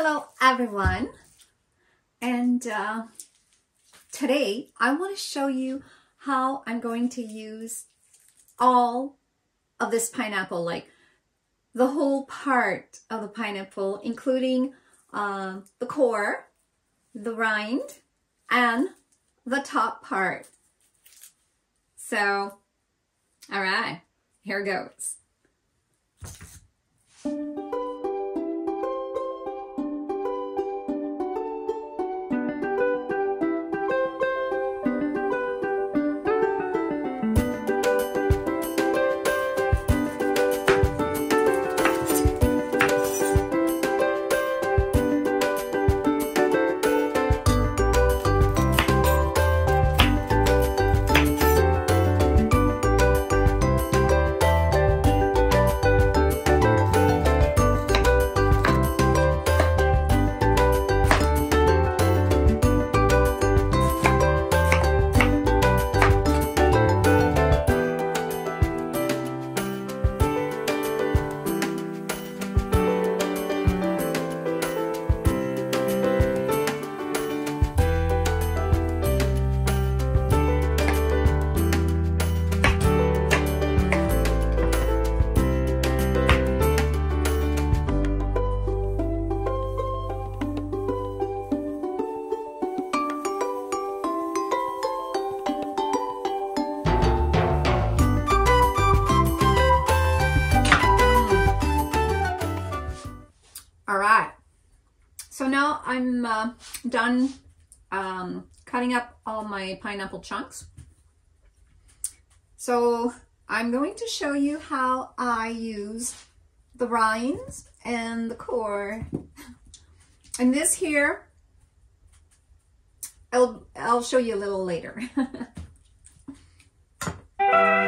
Hello everyone and uh, today I want to show you how I'm going to use all of this pineapple like the whole part of the pineapple including uh, the core, the rind, and the top part. So, all right, here goes. I'm uh, done um, cutting up all my pineapple chunks. So I'm going to show you how I use the rinds and the core. And this here, I'll, I'll show you a little later.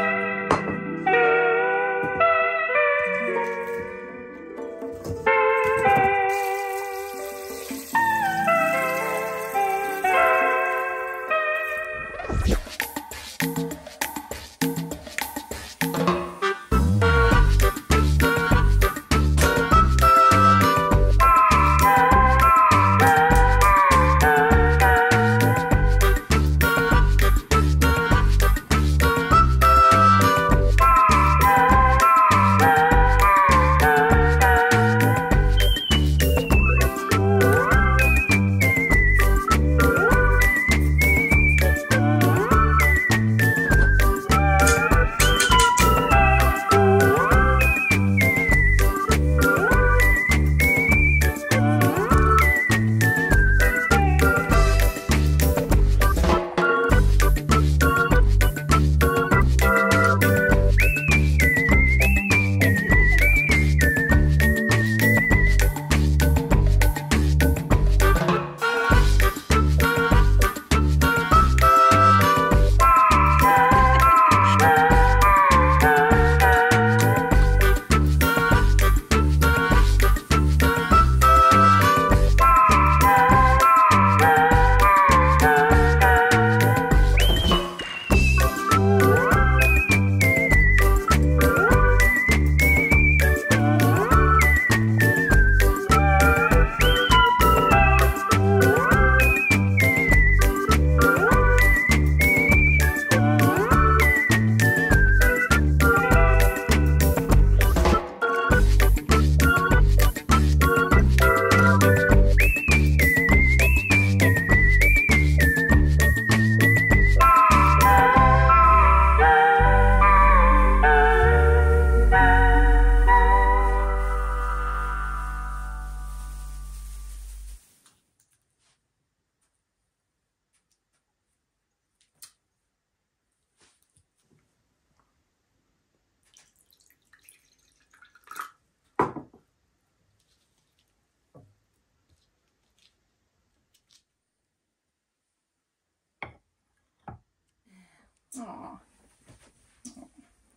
Aww.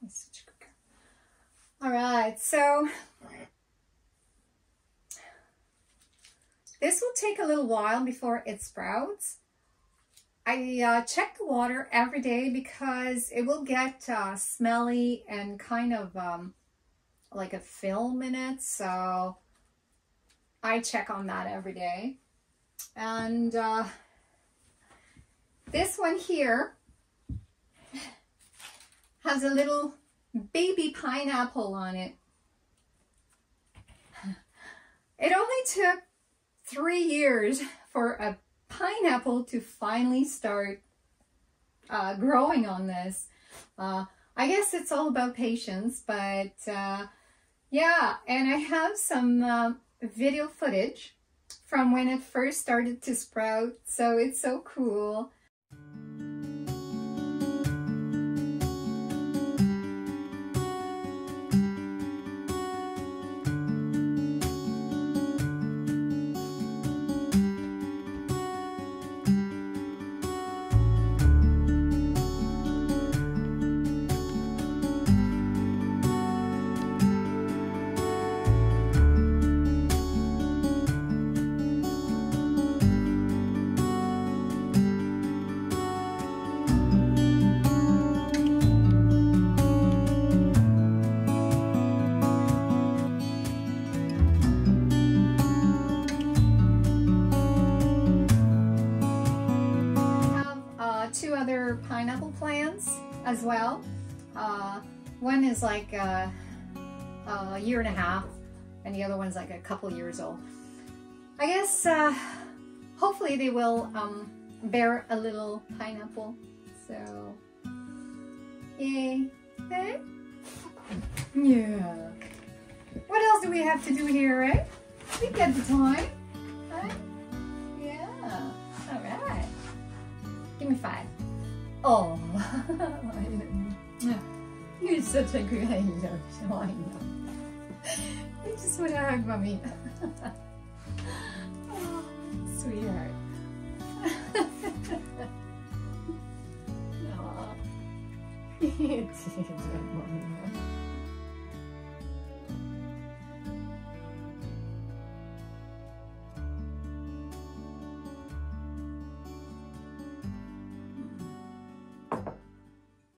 He's such a good girl. All right, so this will take a little while before it sprouts. I uh, check the water every day because it will get uh, smelly and kind of um, like a film in it. So I check on that every day. And uh, this one here has a little baby pineapple on it. It only took three years for a pineapple to finally start uh, growing on this. Uh, I guess it's all about patience, but uh, yeah, and I have some uh, video footage from when it first started to sprout, so it's so cool. pineapple plants as well. Uh, one is like a, a, year and a half and the other one's like a couple years old. I guess uh, hopefully they will um, bear a little pineapple. So, yay. Okay. Yeah. What else do we have to do here, right? We get the time, right? Yeah. All right. Give me five. Oh, you're such a great love, Sean. You just want to hug mommy. oh, sweetheart. oh. you did, mommy.